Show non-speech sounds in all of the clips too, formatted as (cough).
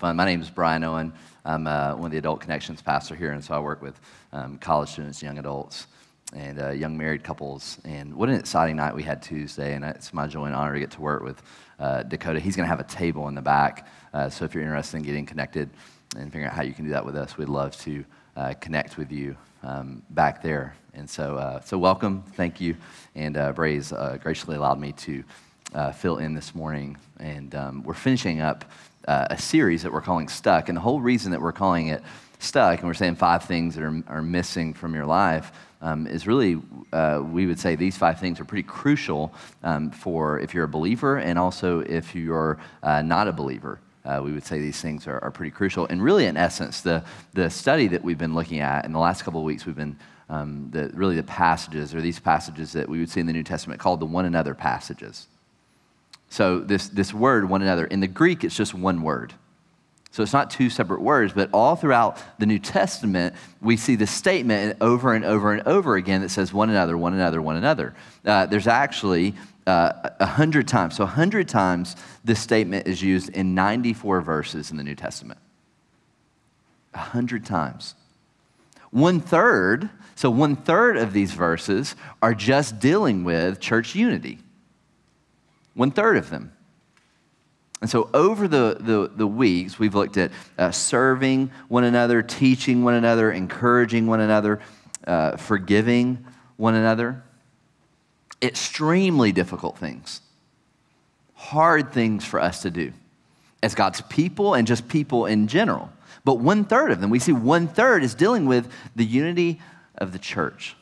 fun. My name is Brian Owen. I'm uh, one of the Adult Connections pastor here, and so I work with um, college students, young adults, and uh, young married couples. And what an exciting night we had Tuesday, and it's my joy and honor to get to work with uh, Dakota. He's going to have a table in the back, uh, so if you're interested in getting connected and figuring out how you can do that with us, we'd love to uh, connect with you um, back there. And so, uh, so welcome, thank you, and uh, Braze graciously allowed me to fill in this morning. And um, we're finishing up uh, a series that we're calling Stuck. And the whole reason that we're calling it Stuck, and we're saying five things that are, are missing from your life, um, is really, uh, we would say these five things are pretty crucial um, for if you're a believer and also if you're uh, not a believer. Uh, we would say these things are, are, pretty crucial. And really, in essence, the, the study that we've been looking at in the last couple of weeks, we've been um, the, really the passages, or these passages that we would see in the New Testament called the one another passages. So, this, this word, one another, in the Greek, it's just one word. So, it's not two separate words, but all throughout the New Testament, we see this statement over and over and over again that says one another, one another, one another. Uh, there's actually uh, a uh, hundred times. So, a hundred times this statement is used in 94 verses in the New Testament. A hundred times. One third, so one third of these verses are just dealing with church unity one third of them. And so, over the, the, the weeks, we've looked at uh, serving one another, teaching one another, encouraging one another, uh, forgiving one another. Extremely difficult things, hard things for us to do as God's people and just people in general. But one third of them, we see one third is dealing with the unity of the church,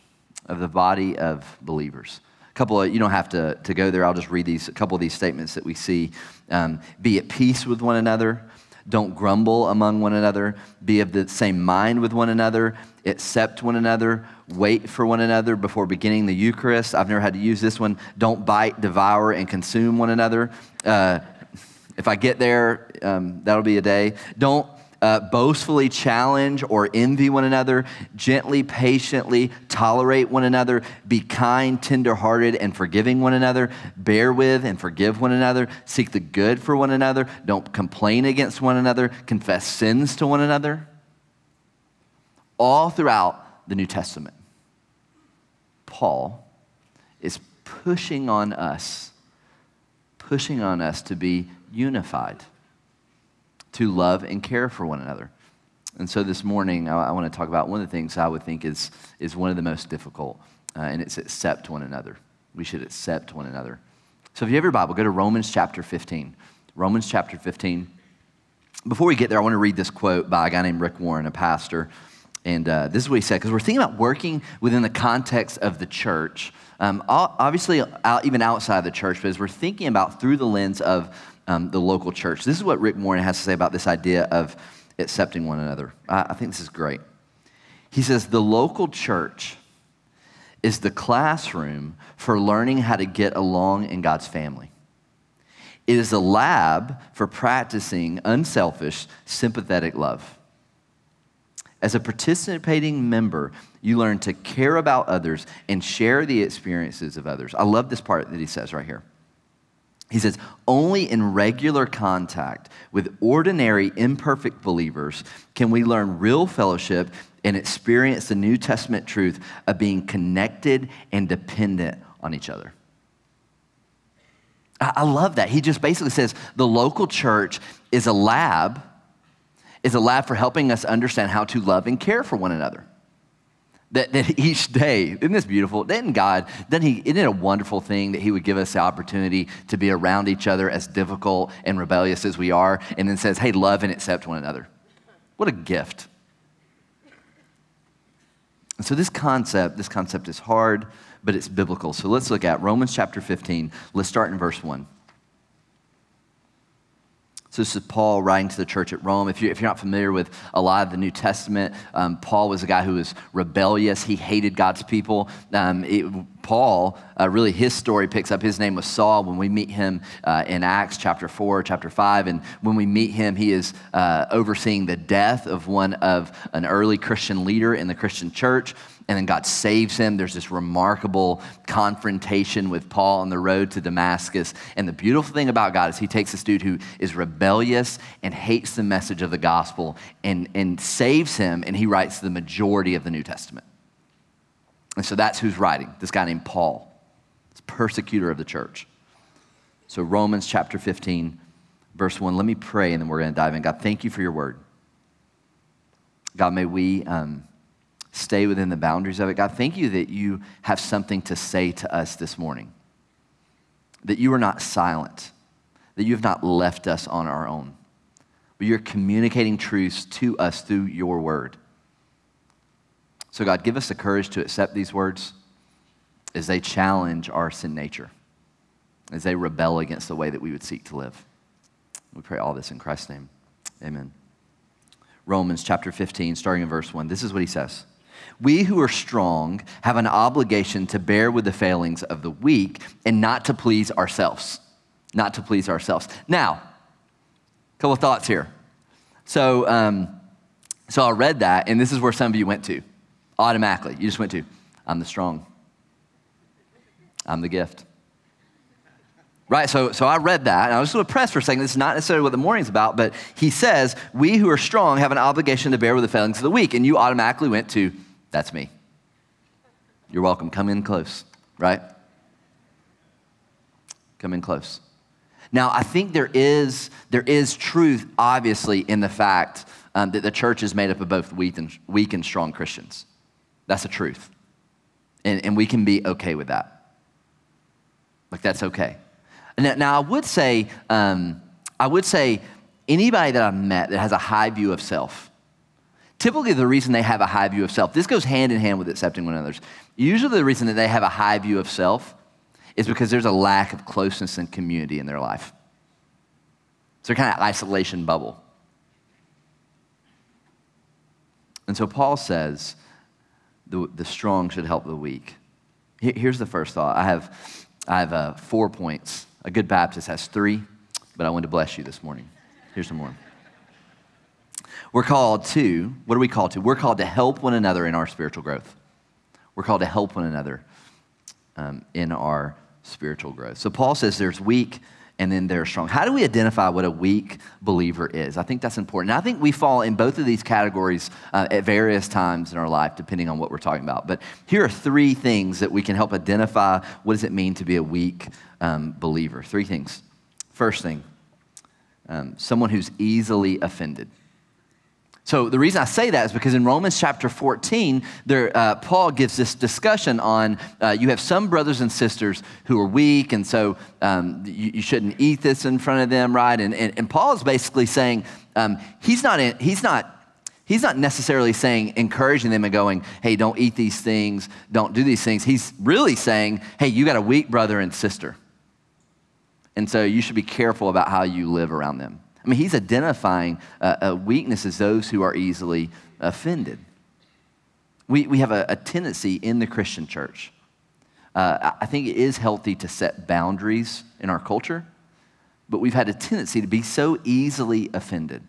of the body of believers couple of, you don't have to, to go there. I'll just read these, a couple of these statements that we see. Um, be at peace with one another. Don't grumble among one another. Be of the same mind with one another. Accept one another. Wait for one another before beginning the Eucharist. I've never had to use this one. Don't bite, devour, and consume one another. Uh, if I get there, um, that'll be a day. Don't uh, boastfully challenge or envy one another, gently, patiently tolerate one another, be kind, tenderhearted, and forgiving one another, bear with and forgive one another, seek the good for one another, don't complain against one another, confess sins to one another. All throughout the New Testament, Paul is pushing on us, pushing on us to be unified to love and care for one another. And so this morning, I, I want to talk about one of the things I would think is, is one of the most difficult, uh, and it's accept one another. We should accept one another. So if you have your Bible, go to Romans chapter 15. Romans chapter 15. Before we get there, I want to read this quote by a guy named Rick Warren, a pastor. And uh, this is what he said, because we're thinking about working within the context of the church. Um, obviously, out, even outside the church, but as we're thinking about through the lens of um, the local church. This is what Rick Warren has to say about this idea of accepting one another. I, I think this is great. He says, The local church is the classroom for learning how to get along in God's family. It is a lab for practicing unselfish, sympathetic love. As a participating member, you learn to care about others and share the experiences of others. I love this part that he says right here. He says, only in regular contact with ordinary, imperfect believers can we learn real fellowship and experience the New Testament truth of being connected and dependent on each other. I love that. He just basically says the local church is a lab, is a lab for helping us understand how to love and care for one another. That, that each day, isn't this beautiful? Didn't God, doesn't he, isn't it a wonderful thing that He would give us the opportunity to be around each other as difficult and rebellious as we are, and then says, hey, love and accept one another? What a gift. And so this concept, this concept is hard, but it's biblical. So let's look at Romans chapter 15. Let's start in verse 1. So this is Paul writing to the church at Rome. If, you, if you're not familiar with a lot of the New Testament, um, Paul was a guy who was rebellious. He hated God's people. Um, it, Paul, uh, really his story picks up. His name was Saul. When we meet him uh, in Acts chapter 4, chapter 5, and when we meet him, he is uh, overseeing the death of one of an early Christian leader in the Christian church and then God saves him. There's this remarkable confrontation with Paul on the road to Damascus. And the beautiful thing about God is he takes this dude who is rebellious and hates the message of the gospel and, and saves him, and he writes the majority of the New Testament. And so that's who's writing, this guy named Paul, this persecutor of the church. So, Romans chapter 15, verse 1. Let me pray, and then we're going to dive in. God, thank you for your word. God, may we. Um, stay within the boundaries of it. God, thank you that you have something to say to us this morning, that you are not silent, that you have not left us on our own, but you're communicating truths to us through your word. So, God, give us the courage to accept these words as they challenge our sin nature, as they rebel against the way that we would seek to live. We pray all this in Christ's name. Amen. Romans chapter 15, starting in verse 1. This is what he says. We who are strong have an obligation to bear with the failings of the weak and not to please ourselves. Not to please ourselves. Now, a couple of thoughts here. So, um, so I read that, and this is where some of you went to automatically. You just went to, I'm the strong, I'm the gift. Right, so, so I read that, and I was a little press for a second. This is not necessarily what the morning's about, but he says, We who are strong have an obligation to bear with the failings of the weak. And you automatically went to, That's me. You're welcome. Come in close, right? Come in close. Now, I think there is, there is truth, obviously, in the fact um, that the church is made up of both weak and, weak and strong Christians. That's the truth. And, and we can be okay with that. Like, that's okay. Now, now I would say, um, I would say anybody that I've met that has a high view of self, typically the reason they have a high view of self, this goes hand in hand with accepting one another's. Usually the reason that they have a high view of self is because there's a lack of closeness and community in their life. So they're kind of isolation bubble. And so Paul says the, the strong should help the weak. Here's the first thought. I have, I have uh, four points a good Baptist has three, but I want to bless you this morning. Here's some more. We're called to, what are we called to? We're called to help one another in our spiritual growth. We're called to help one another um, in our spiritual growth. So Paul says there's weak and then they're strong. How do we identify what a weak believer is? I think that's important. I think we fall in both of these categories uh, at various times in our life, depending on what we're talking about. But here are three things that we can help identify what does it mean to be a weak um, believer. Three things. First thing, um, someone who's easily offended. So the reason I say that is because in Romans chapter 14, there, uh, Paul gives this discussion on uh, you have some brothers and sisters who are weak, and so um, you, you, shouldn't eat this in front of them, right? And, and, and Paul is basically saying um, he's not in, he's not he's not necessarily saying encouraging them and going, hey, don't eat these things, don't do these things. He's really saying, hey, you got a weak brother and sister, and so you should be careful about how you live around them. I mean, he's identifying uh, a weakness as those who are easily offended. We, we have a, a tendency in the Christian church. Uh, I think it is healthy to set boundaries in our culture, but we've had a tendency to be so easily offended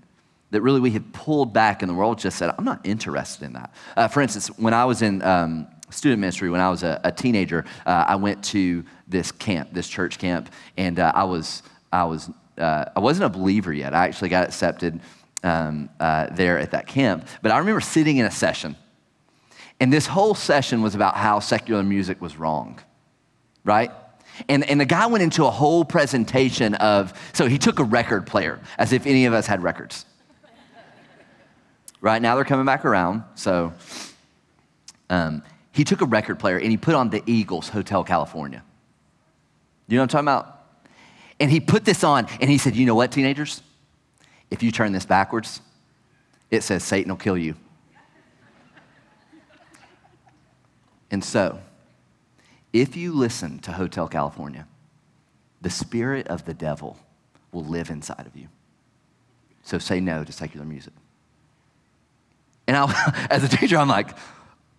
that really we have pulled back and the world just said, I'm not interested in that. Uh, for instance, when I was in um, student ministry, when I was a, a teenager, uh, I went to this camp, this church camp, and uh, I was, I was uh, I wasn't a believer yet. I actually got accepted um, uh, there at that camp. But I remember sitting in a session, and this whole session was about how secular music was wrong, right? And, and the guy went into a whole presentation of, so he took a record player, as if any of us had records. right now they're coming back around. So um, he took a record player and he put on the Eagles Hotel California. You know what I'm talking about? And he put this on and he said, You know what, teenagers? If you turn this backwards, it says Satan will kill you. And so, if you listen to Hotel California, the spirit of the devil will live inside of you. So say no to secular music. And I, (laughs) as a teacher, I'm like,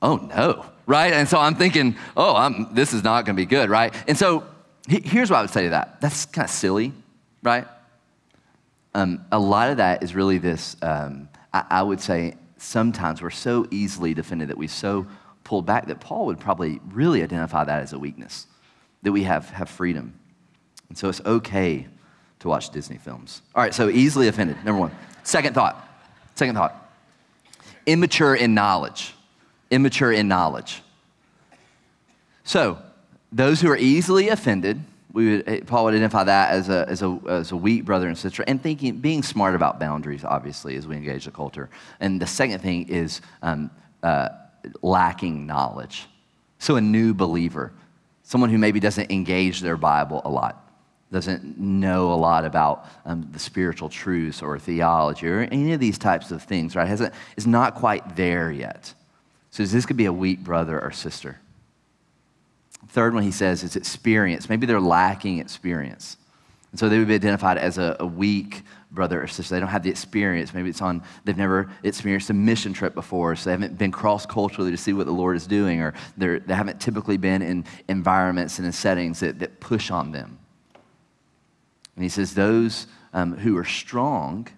oh no, right? And so I'm thinking, oh, I'm, this is not going to be good, right? And so here's what I would say to that. That's kind of silly, right? Um, a lot of that is really this, um, I, I would say, sometimes we're so easily defended that we so pulled back that Paul would probably really identify that as a weakness, that we have, have freedom. And so it's okay to watch Disney films. All right, so easily offended, number one. Second thought, second thought immature in knowledge. Immature in knowledge. So, those who are easily offended, we would, eh, Paul would identify that as a, as, a, as a weak brother and sister, and thinking, being smart about boundaries, obviously, as we engage the culture. And the second thing is um, uh, lacking knowledge. So, a new believer, someone who maybe doesn't engage their Bible a lot, doesn't know a lot about um, the spiritual truths or theology or any of these types of things, right? Hasn't, is not quite there yet. So, this could be a weak brother or sister. Third one he says is experience. Maybe they're lacking experience. And so they would be identified as a, a, weak brother or sister. They don't have the experience. Maybe it's on, they've never experienced a mission trip before, so they haven't been cross culturally to see what the Lord is doing, or they haven't typically been in environments and in settings that, that push on them. And he says, those um, who are strong,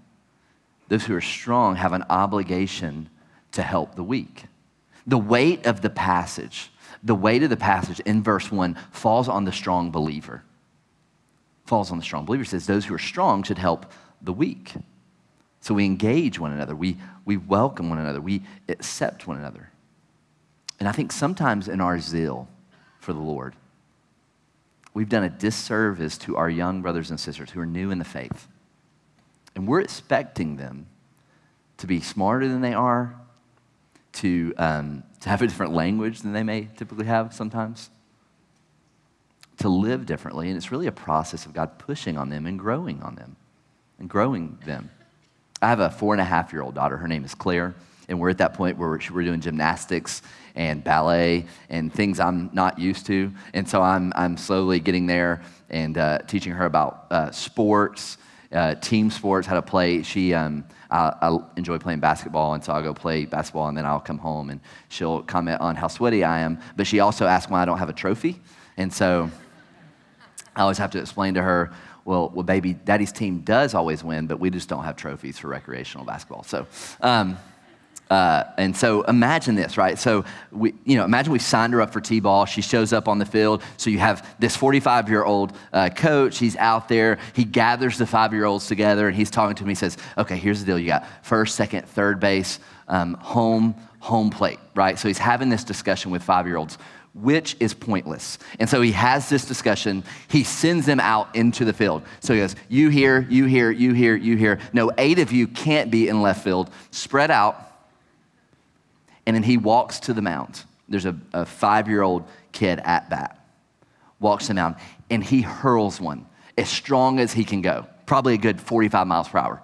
those who are strong have an obligation to help the weak. The weight of the passage the weight of the passage in verse 1 falls on the strong believer. Falls on the strong believer. It says those who are strong should help the weak. So we engage one another, we, we welcome one another, we accept one another. And I think sometimes in our zeal for the Lord, we've done a disservice to our young brothers and sisters who are new in the faith. And we're expecting them to be smarter than they are, to, um, to have a different language than they may typically have sometimes, to live differently. And it's really a process of God pushing on them and growing on them and growing them. I have a four and a half year old daughter. Her name is Claire. And we're at that point where we're doing gymnastics and ballet and things I'm not used to. And so I'm, I'm slowly getting there and uh, teaching her about uh, sports, uh, team sports, how to play. She, um, I, I, enjoy playing basketball, and so I'll go play basketball, and then I'll come home, and she'll comment on how sweaty I am. But she also asks why I don't have a trophy, and so I always have to explain to her, well, well, baby, daddy's team does always win, but we just don't have trophies for recreational basketball. So. Um, uh, and so imagine this, right? So we, you know, imagine we signed her up for t-ball. She shows up on the field. So you have this 45-year-old uh, coach. He's out there. He gathers the five-year-olds together, and he's talking to me. He says, "Okay, here's the deal. You got first, second, third base, um, home, home plate, right?" So he's having this discussion with five-year-olds. Which is pointless. And so he has this discussion. He sends them out into the field. So he goes, You here, you here, you here, you here. No, eight of you can't be in left field. Spread out and then he walks to the mound. There's a, a five year old kid at bat, walks the mound, and he hurls one as strong as he can go, probably a good 45 miles per hour.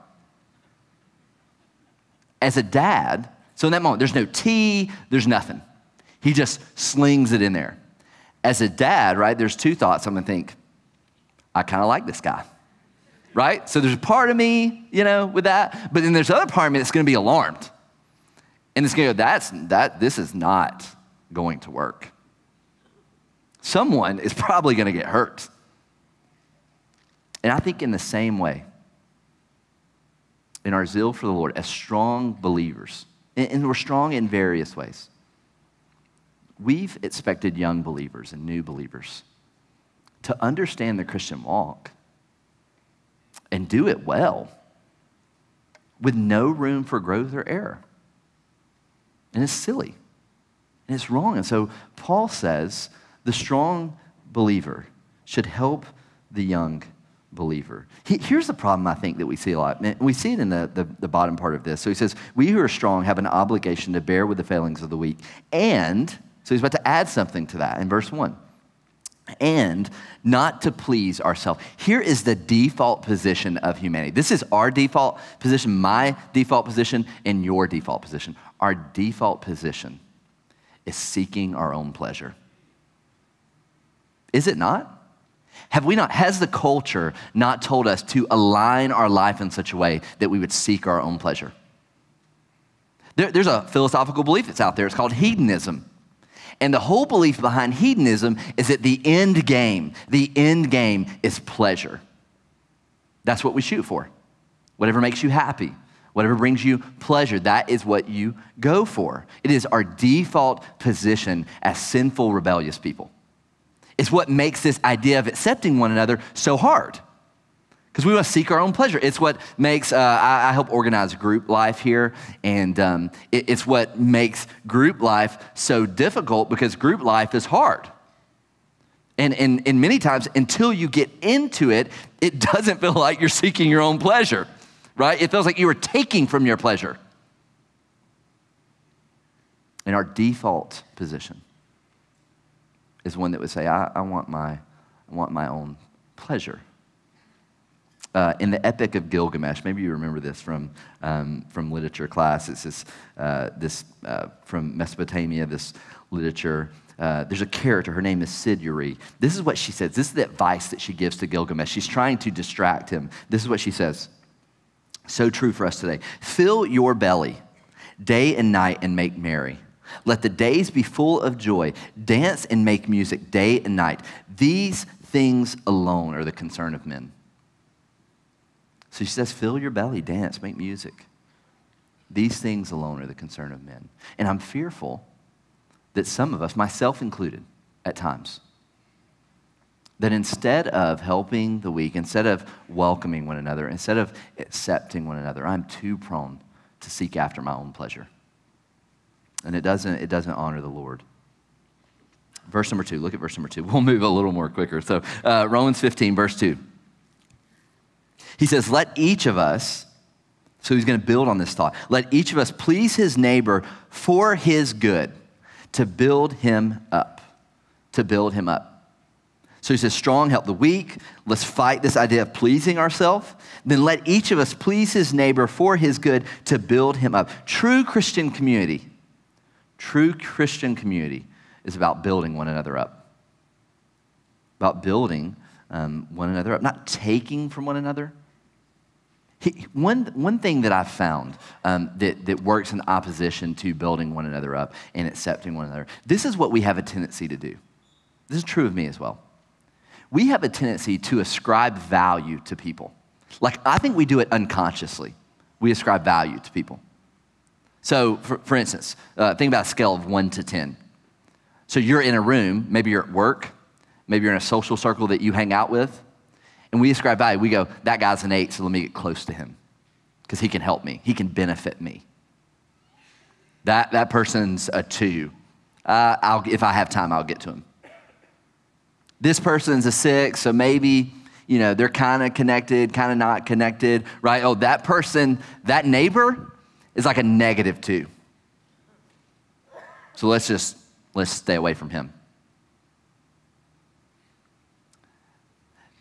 As a dad, so in that moment, there's no tee, there's nothing. He just slings it in there. As a dad, right, there's two thoughts I'm gonna think, I kind of like this guy, right? So there's a part of me, you know, with that, but then there's another part of me that's gonna be alarmed. And it's going to go, that's, that, this is not going to work. Someone is probably going to get hurt. And I think in the same way, in our zeal for the Lord, as strong believers, and we're strong in various ways, we've expected young believers and new believers to understand the Christian walk and do it well with no room for growth or error. And it's silly. And it's wrong. And so Paul says the strong believer should help the young believer. He, here's the problem I think that we see a lot. And we see it in the, the, the bottom part of this. So he says, We who are strong have an obligation to bear with the failings of the weak. And, so he's about to add something to that in verse 1 and not to please ourselves. Here is the default position of humanity. This is our default position, my default position, and your default position. Our default position is seeking our own pleasure. Is it not? Have we not, has the culture not told us to align our life in such a way that we would seek our own pleasure? There, there's a philosophical belief that's out there. It's called hedonism. And the whole belief behind hedonism is that the end game, the end game is pleasure. That's what we shoot for. Whatever makes you happy, whatever brings you pleasure, that is what you go for. It is our default position as sinful, rebellious people. It's what makes this idea of accepting one another so hard because we want to seek our own pleasure. It's what makes, uh, I, I, help organize group life here, and um, it, it's what makes group life so difficult because group life is hard. And, and, and many times, until you get into it, it (laughs) doesn't feel like you're seeking your own pleasure, right? It feels like you are taking from your pleasure. And our default position is one that would say, I, I, want, my, I want my own pleasure. Uh, in the Epic of Gilgamesh, maybe you remember this from, um, from literature class. It's this, uh, this uh, from Mesopotamia, this literature. Uh, there's a character, her name is Siduri. This is what she says. This is the advice that she gives to Gilgamesh. She's trying to distract him. This is what she says. So true for us today. Fill your belly day and night and make merry. Let the days be full of joy. Dance and make music day and night. These things alone are the concern of men. So she says, fill your belly, dance, make music. These things alone are the concern of men. And I'm fearful that some of us, myself included, at times, that instead of helping the weak, instead of welcoming one another, instead of accepting one another, I'm too prone to seek after my own pleasure. And it doesn't, it doesn't honor the Lord. Verse number two, look at verse number two. (laughs) We'll move a little more quicker. So, uh, Romans 15, verse 2. He says, Let each of us, so he's going to build on this thought, let each of us please his neighbor for his good, to build him up. To build him up. So he says, strong help the weak. Let's fight this idea of pleasing ourselves. Then let each of us please his neighbor for his good to build him up. True Christian community, true Christian community is about building one another up. About building um, one another up, not taking from one another, he, one, one thing that I've found um, that, that works in opposition to building one another up and accepting one another, this is what we have a tendency to do. This is true of me as well. We have a tendency to ascribe value to people. Like, I think we do it unconsciously. We ascribe value to people. So, for, for instance, uh, think about a scale of one to 10. So, you're in a room, maybe you're at work, maybe you're in a social circle that you hang out with and we ascribe value. We go, that guy's an eight, so let me get close to him because he can help me, he can benefit me. That, that person's a two. Uh, if I have time, I'll get to him. This person's a six, so maybe, you know, they're kind of connected, kind of not connected, right? Oh, that person, that neighbor is like a negative two. So let's just, let's stay away from him.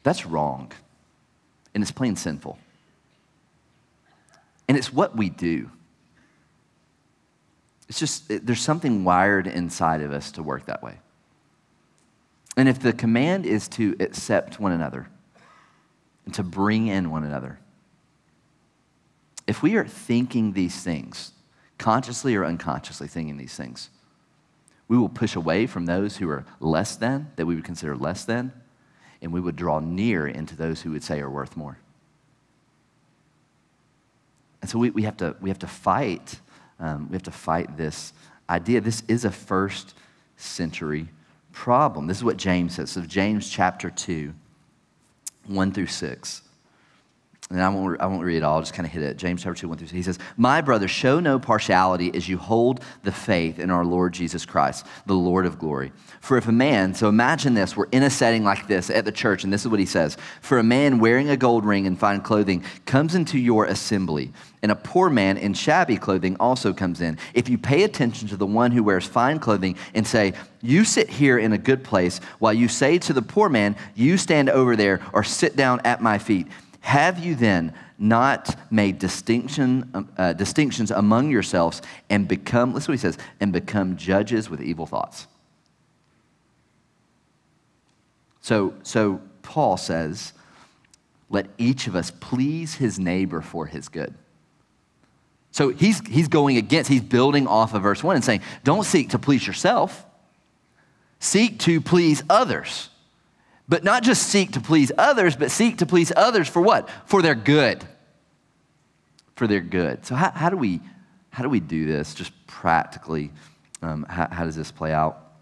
That's wrong. And it's plain sinful. And it's what we do. It's just, it, there's something wired inside of us to work that way. And if the command is to accept one another and to bring in one another, if we are thinking these things, consciously or unconsciously thinking these things, we will push away from those who are less than, that we would consider less than, and we would draw near into those who would say are worth more. And so we, we, have, to, we have to fight. Um, we have to fight this idea. This is a first century problem. This is what James says. So, James chapter 2, 1 through 6. And I won't, I won't read it all, I'll just kind of hit it. James chapter 2, 1 through 6. He says, My brother, show no partiality as you hold the faith in our Lord Jesus Christ, the Lord of glory. For if a man, so imagine this, we're in a setting like this at the church, and this is what he says For a man wearing a gold ring and fine clothing comes into your assembly, and a poor man in shabby clothing also comes in. If you pay attention to the one who wears fine clothing and say, You sit here in a good place, while you say to the poor man, You stand over there or sit down at my feet, have you then not made distinction, um, uh, distinctions among yourselves and become, listen what he says, and become judges with evil thoughts? So, so Paul says, let each of us please his neighbor for his good. So he's, he's going against, he's building off of verse 1 and saying, don't seek to please yourself, seek to please others. But not just seek to please others, but seek to please others for what? For their good. For their good. So, how, how do, we, how do we do this just practically? Um, how, how, does this play out?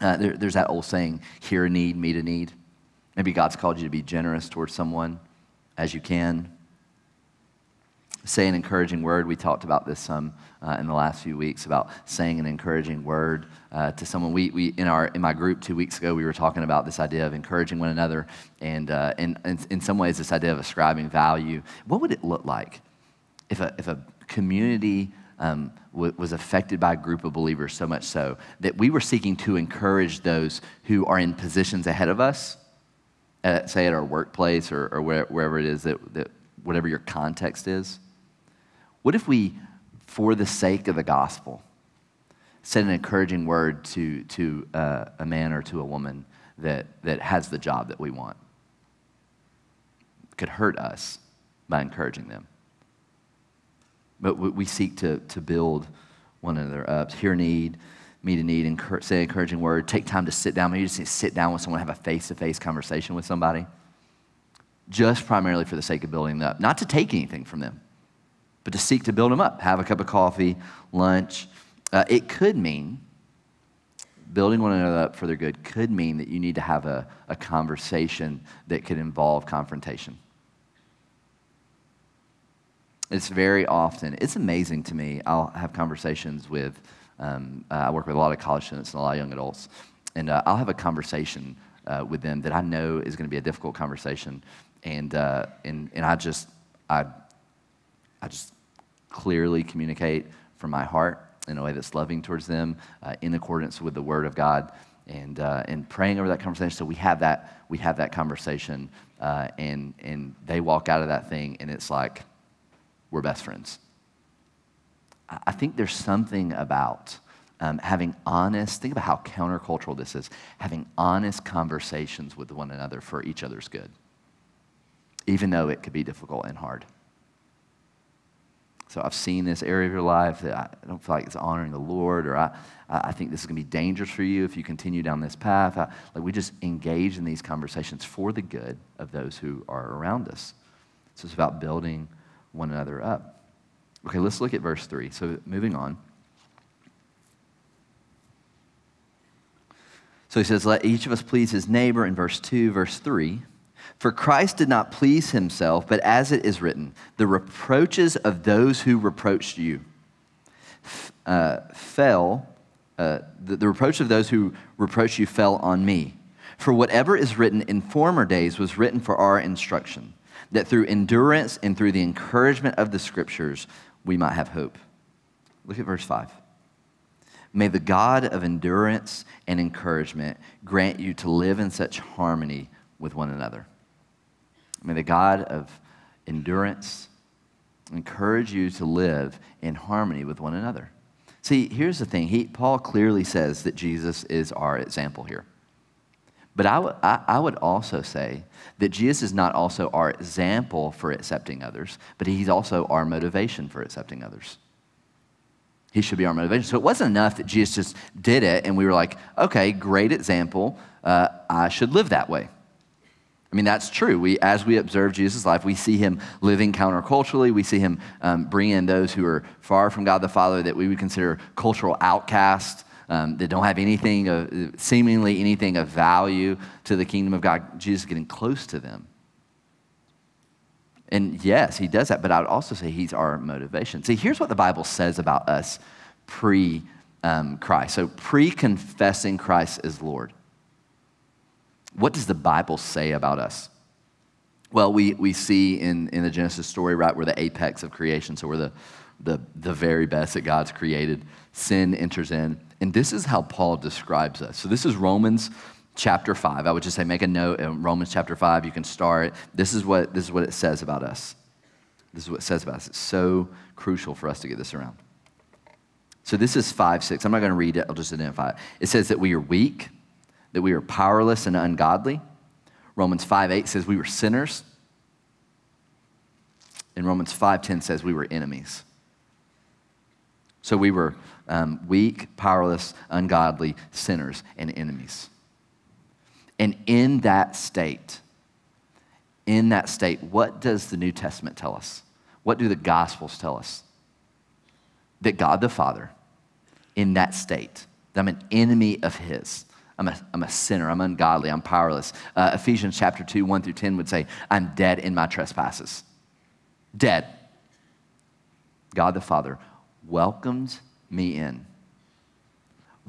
Uh, there, there's that old saying, hear a need, meet a need. Maybe God's called you to be generous towards someone as you can. Say an encouraging word. We talked about this some uh, in the last few weeks about saying an encouraging word uh, to someone. We, we in our in my group two weeks ago we were talking about this idea of encouraging one another, and uh, in, in, some ways this idea of ascribing value. What would it look like if a if a community um, was affected by a group of believers so much so that we were seeking to encourage those who are in positions ahead of us, at, say at our workplace or, or where, wherever it is that, that whatever your context is what if we, for the sake of the gospel, said an encouraging word to, to uh, a man or to a woman that, that has the job that we want? Could hurt us by encouraging them. But we seek to, to build one another up, hear need, meet a need, encourage, say an encouraging word, take time to sit down. Maybe you just sit down with someone, have a face to face conversation with somebody, just primarily for the sake of building them up, not to take anything from them but to seek to build them up. Have a cup of coffee, lunch. Uh, it could mean building one another up for their good could mean that you need to have a, a conversation that could involve confrontation. It's very often, it's amazing to me. I'll have conversations with, um, uh, I work with a lot of college students and a lot of young adults, and uh, I'll have a conversation uh, with them that I know is going to be a difficult conversation. And, uh, and, and I just, I, I just clearly communicate from my heart in a way that's loving towards them, uh, in accordance with the Word of God, and uh, and praying over that conversation. So we have that we have that conversation, uh, and and they walk out of that thing, and it's like we're best friends. I think there's something about um, having honest. Think about how countercultural this is. Having honest conversations with one another for each other's good, even though it could be difficult and hard. So I've seen this area of your life that I don't feel like it's honoring the Lord, or I, I think this is going to be dangerous for you if you continue down this path. I, like we just engage in these conversations for the good of those who are around us. So it's about building one another up. Okay, let's look at verse 3. So moving on. So he says, Let each of us please his neighbor in verse 2, verse 3. For Christ did not please himself, but as it is written, the reproaches of those who reproached you uh, fell, uh, the, the reproach of those who reproached you fell on me. For whatever is written in former days was written for our instruction, that through endurance and through the encouragement of the scriptures we might have hope. Look at verse 5. May the God of endurance and encouragement grant you to live in such harmony with one another May the God of endurance encourage you to live in harmony with one another. See, here's the thing. He, Paul clearly says that Jesus is our example here. But I, w- I, I would also say that Jesus is not also our example for accepting others, but he's also our motivation for accepting others. He should be our motivation. So it wasn't enough that Jesus just did it and we were like, okay, great example. Uh, I should live that way. I mean, that's true. We, as we observe Jesus' life, we see him living counterculturally. We see him um, bring in those who are far from God the Father that we would consider cultural outcasts, um, that don't have anything, of, seemingly anything of value to the kingdom of God. Jesus getting close to them. And yes, he does that, but I would also say he's our motivation. See, here's what the Bible says about us pre um, Christ. So, pre confessing Christ as Lord. What does the Bible say about us? Well, we, we see in, in the Genesis story, right, we're the apex of creation, so we're the, the, the very best that God's created. Sin enters in. And this is how Paul describes us. So this is Romans chapter 5. I would just say make a note in Romans chapter 5. You can start. This is what, this is what it says about us. This is what it says about us. It's so crucial for us to get this around. So this is 5 6. I'm not going to read it, I'll just identify it. It says that we are weak that we were powerless and ungodly. Romans 5 8 says we were sinners. And Romans 5:10 says we were enemies. So we were um, weak, powerless, ungodly, sinners, and enemies. And in that state, in that state, what does the New Testament tell us? What do the Gospels tell us? That God the Father, in that state, that I'm an enemy of His. I'm a, I'm a sinner. I'm ungodly. I'm powerless. Uh, Ephesians chapter 2, 1 through 10 would say, I'm dead in my trespasses. Dead. God the Father welcomed me in,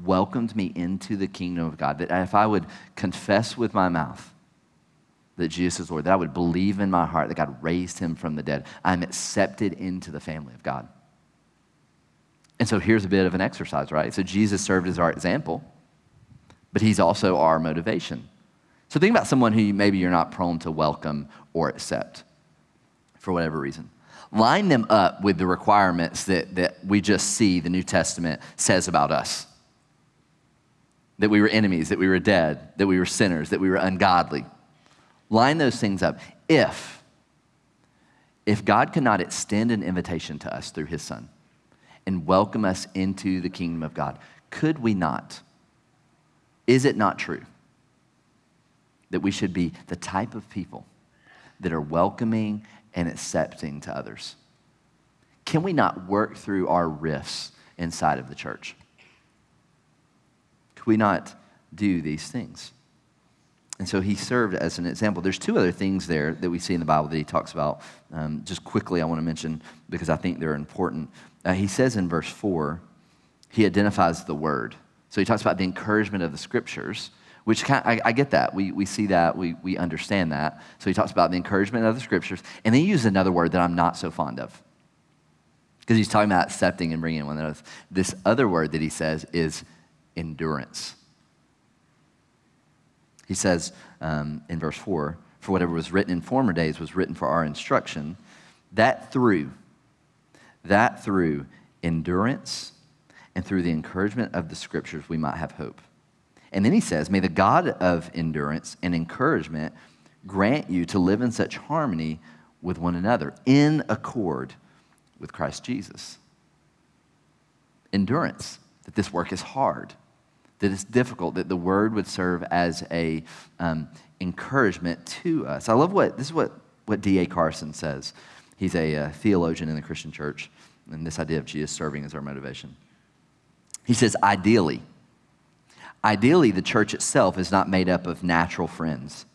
welcomed me into the kingdom of God. That if I would confess with my mouth that Jesus is Lord, that I would believe in my heart that God raised him from the dead, I'm accepted into the family of God. And so here's a bit of an exercise, right? So Jesus served as our example, but he's also our motivation. So think about someone who maybe you're not prone to welcome or accept for whatever reason line them up with the requirements that, that we just see the New Testament says about us that we were enemies, that we were dead, that we were sinners, that we were ungodly. Line those things up. If, if God cannot extend an invitation to us through his son and welcome us into the kingdom of God, could we not? Is it not true that we should be the type of people that are welcoming and accepting to others? Can we not work through our rifts inside of the church? Could we not do these things? And so he served as an example. There's two other things there that we see in the Bible that he talks about. Um, just quickly, I want to mention because I think they're important. Uh, he says in verse 4, he identifies the word. So he talks about the encouragement of the scriptures which kind of, I, I, get that. We, we see that. We, we understand that. So he talks about the encouragement of the scriptures. And then he uses another word that I'm not so fond of because he's talking about accepting and bringing in one another. This other word that he says is endurance. He says um, in verse 4 For whatever was written in former days was written for our instruction, that through, that through endurance and through the encouragement of the scriptures we might have hope. And then he says, May the God of endurance and encouragement grant you to live in such harmony with one another, in accord with Christ Jesus. Endurance, that this work is hard, that it's difficult, that the word would serve as a um, encouragement to us. I love what, this is what, what D.A. Carson says. He's a uh, theologian in the Christian church, and this idea of Jesus serving as our motivation. He says, ideally, Ideally, the church itself is not made up of natural friends,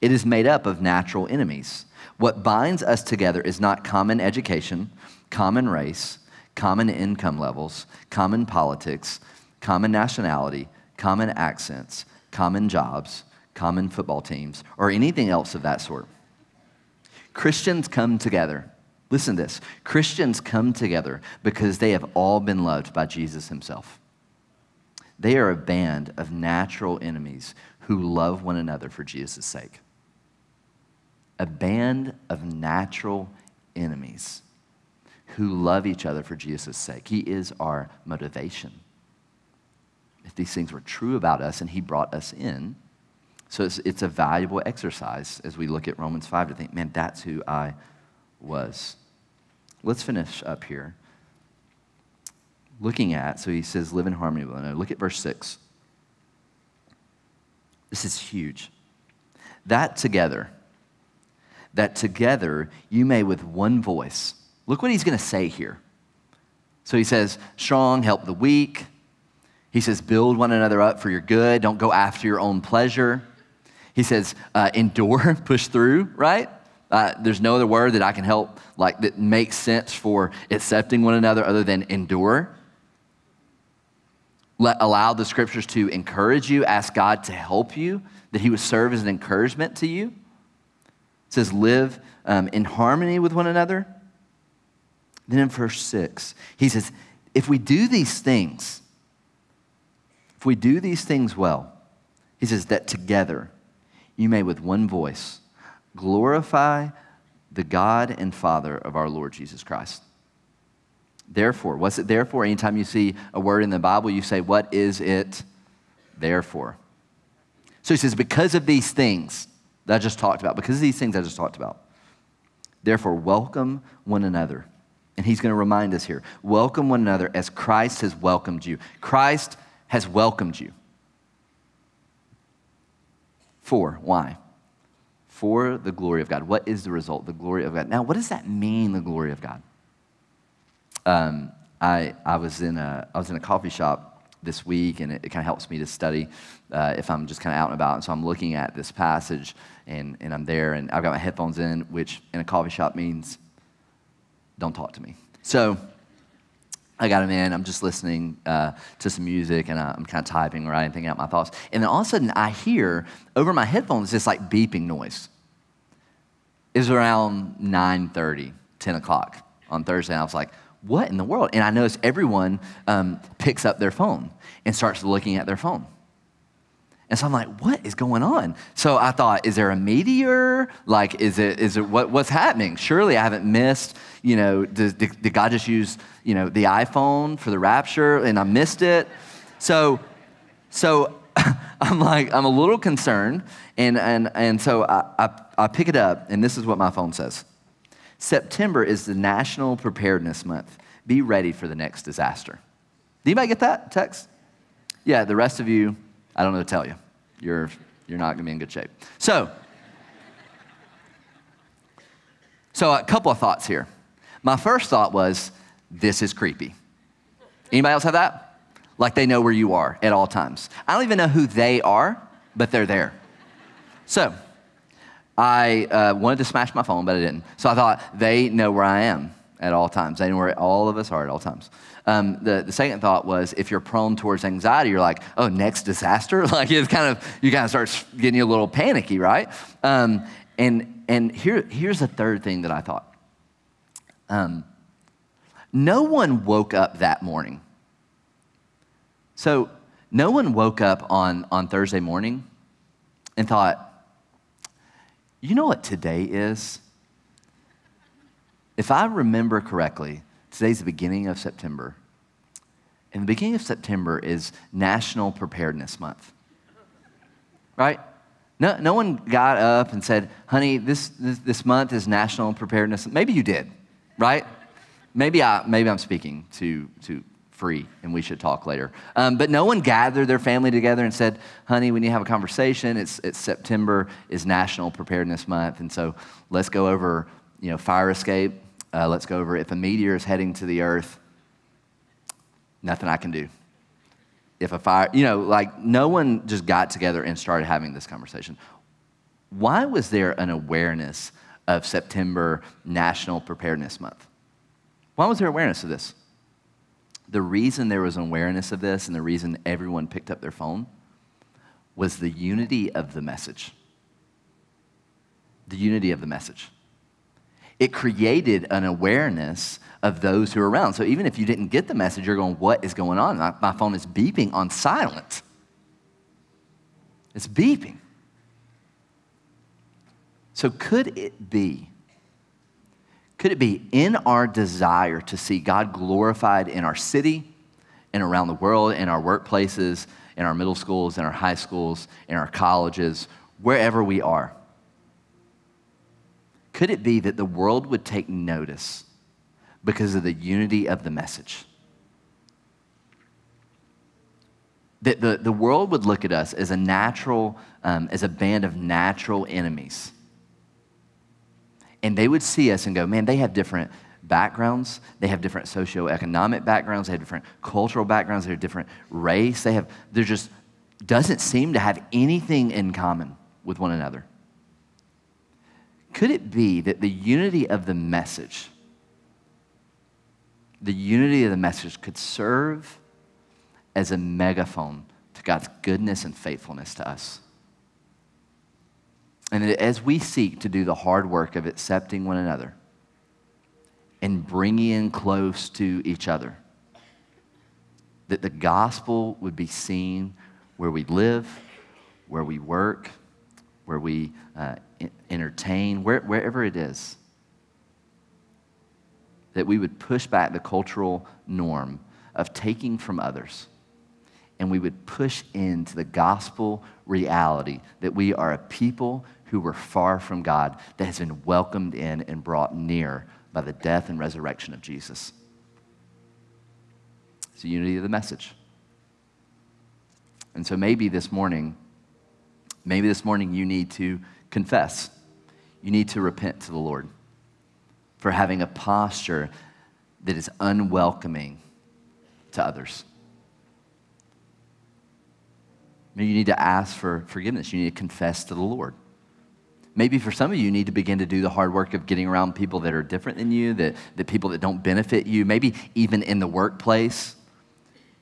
it is made up of natural enemies. What binds us together is not common education, common race, common income levels, common politics, common nationality, common accents, common jobs, common football teams, or anything else of that sort. Christians come together. Listen to this Christians come together because they have all been loved by Jesus himself. They are a band of natural enemies who love one another for Jesus' sake. A band of natural enemies who love each other for Jesus' sake. He is our motivation. If these things were true about us and He brought us in, so it's, it's a valuable exercise as we look at Romans 5 to think, man, that's who I was. Let's finish up here looking at, so he says, live in harmony with one another. Look at verse 6. This is huge. That together, that together you may with one voice. Look what he's going to say here. So he says, strong, help the weak. He says, build one another up for your good. Don't go after your own pleasure. He says, uh, endure, (laughs) push through, right? Uh, there's no other word that I can help, like, that makes sense for accepting one another other than endure. Let, allow the scriptures to encourage you. Ask God to help you, that He would serve as an encouragement to you. It says, live um, in harmony with one another. Then in verse 6, he says, if we do these things, if we do these things well, he says that together you may with one voice glorify the God and Father of our Lord Jesus Christ. Therefore, what's it therefore? Anytime you see a word in the Bible, you say, What is it therefore? So he says, Because of these things that I just talked about, because of these things I just talked about, therefore, welcome one another And he's going to remind us here welcome one another as Christ has welcomed you. Christ has welcomed you. For, why? For the glory of God. What is the result? The glory of God. Now, what does that mean, the glory of God? Um, I, I, was in a, I was in a coffee shop this week, and it, it kind of helps me to study uh, if I'm just kind of out and about. And so I'm looking at this passage, and, and I'm there, and I've got my headphones in, which in a coffee shop means don't talk to me. So I got them in. I'm just listening uh, to some music, and I'm kind of typing, writing, thinking out my thoughts. And then all of a sudden, I hear over my headphones this like beeping noise. It was around 9:30, 10 o'clock on Thursday. And I was like, "What in the world?" And I noticed everyone um, picks up their phone and starts looking at their phone. And so I'm like, what is going on? So I thought, is there a meteor? Like, is it, is it what, what's happening? Surely I haven't missed, you know, did, did, did God just use, you know, the iPhone for the rapture and I missed it? So, so (laughs) I'm like, I'm a little concerned. And, and, and so I, I, I pick it up, and this is what my phone says September is the National Preparedness Month. Be ready for the next disaster. Did anybody get that text? Yeah, the rest of you, I don't know to tell you. You're, you're not going to be in good shape. So, so a couple of thoughts here. My first thought was, this is creepy. Anybody else have that? Like they know where you are at all times. I don't even know who they are, but they're there. So, I uh, wanted to smash my phone, but I didn't. So I thought they know where I am at all times. They know where all of us are at all times. Um, the, the second thought was if you're prone towards anxiety, you're like, oh, next disaster? (laughs) like it's kind of, you kind of start getting a little panicky, right? Um, and and here, here's the third thing that I thought. Um, no one woke up that morning. So no one woke up on, on Thursday morning and thought, you know what today is? If I remember correctly, Today's the beginning of September. And the beginning of September is National Preparedness Month. Right? No, no one got up and said, honey, this, this, this month is National Preparedness. Maybe you did, right? Maybe, I, maybe I'm speaking to, to free and we should talk later. Um, but no one gathered their family together and said, honey, we need to have a conversation. It's, it's September is National Preparedness Month. And so let's go over, you know, fire escape, uh, let's go over if a meteor is heading to the earth, nothing I can do. If a fire, you know, like no one just got together and started having this conversation. Why was there an awareness of September National Preparedness Month? Why was there awareness of this? The reason there was an awareness of this and the reason everyone picked up their phone was the unity of the message. The unity of the message it created an awareness of those who are around. So even if you didn't get the message, you're going, What is going on? My, my phone is beeping on silent. It's beeping. So could it be? Could it be in our desire to see God glorified in our city and around the world, in our workplaces, in our middle schools, in our high schools, in our colleges, wherever we are? Could it be that the world would take notice because of the unity of the message? That the, the world would look at us as a natural, um, as a band of natural enemies. And they would see us and go, man, they have different backgrounds. They have different socioeconomic backgrounds. They have different cultural backgrounds. They have different race. They have, they're just, doesn't seem to have anything in common with one another. Could it be that the unity of the message, the unity of the message could serve as a megaphone to God's goodness and faithfulness to us? And as we seek to do the hard work of accepting one another and bringing in close to each other, that the gospel would be seen where we live, where we work, where we uh, entertain, where, wherever it is. That we would push back the cultural norm of taking from others. And we would push into the gospel reality that we are a people who were far from God that has been welcomed in and brought near by the death and resurrection of Jesus. It's the unity of the message. And so maybe this morning, maybe this morning you need to confess. You need to repent to the Lord for having a posture that is unwelcoming to others. Maybe you need to ask for forgiveness. You need to confess to the Lord. Maybe for some of you, you need to begin to do the hard work of getting around people that are different than you, that, that people that don't benefit you, maybe even in the workplace.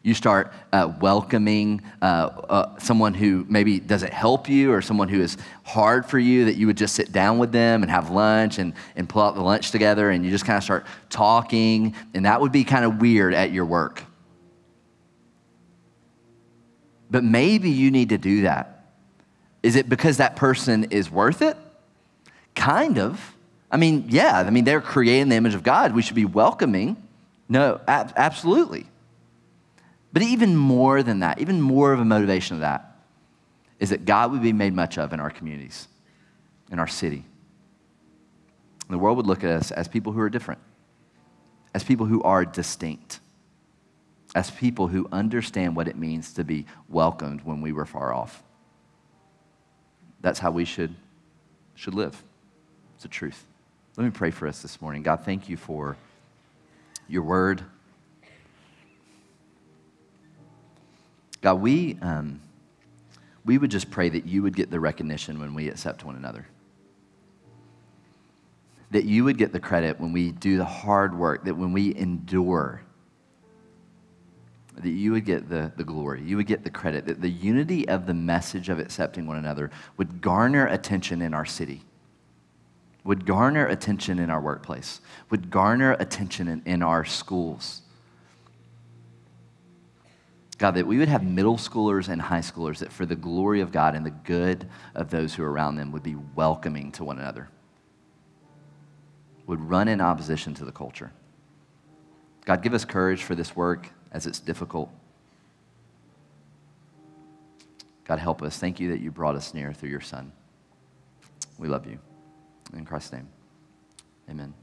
You start uh, welcoming uh, uh, someone who maybe doesn't help you or someone who is hard for you, that you would just sit down with them and have lunch and, and pull out the lunch together and you just kind of start talking. And that would be kind of weird at your work. But maybe you need to do that. Is it because that person is worth it? Kind of. I mean, yeah, I mean, they're creating the image of God. We should be welcoming. No, ab- absolutely. But even more than that, even more of a motivation of that, is that God would be made much of in our communities, in our city. The world would look at us as people who are different, as people who are distinct as people who understand what it means to be welcomed when we were far off. That's how we should, should live. It's the truth. Let me pray for us this morning. God, thank you for your word. God, we, um, we would just pray that you would get the recognition when we accept one another. That you would get the credit when we do the hard work, that when we endure that you would get the, the glory, you would get the credit, that the unity of the message of accepting one another would garner attention in our city, would garner attention in our workplace, would garner attention in, in our schools. God, that we would have middle schoolers and high schoolers that for the glory of God and the good of those who are around them would be welcoming to one another, would run in opposition to the culture. God, give us courage for this work as it's difficult. God, help us. Thank you that you brought us near through your Son. We love you. In Christ's name, amen.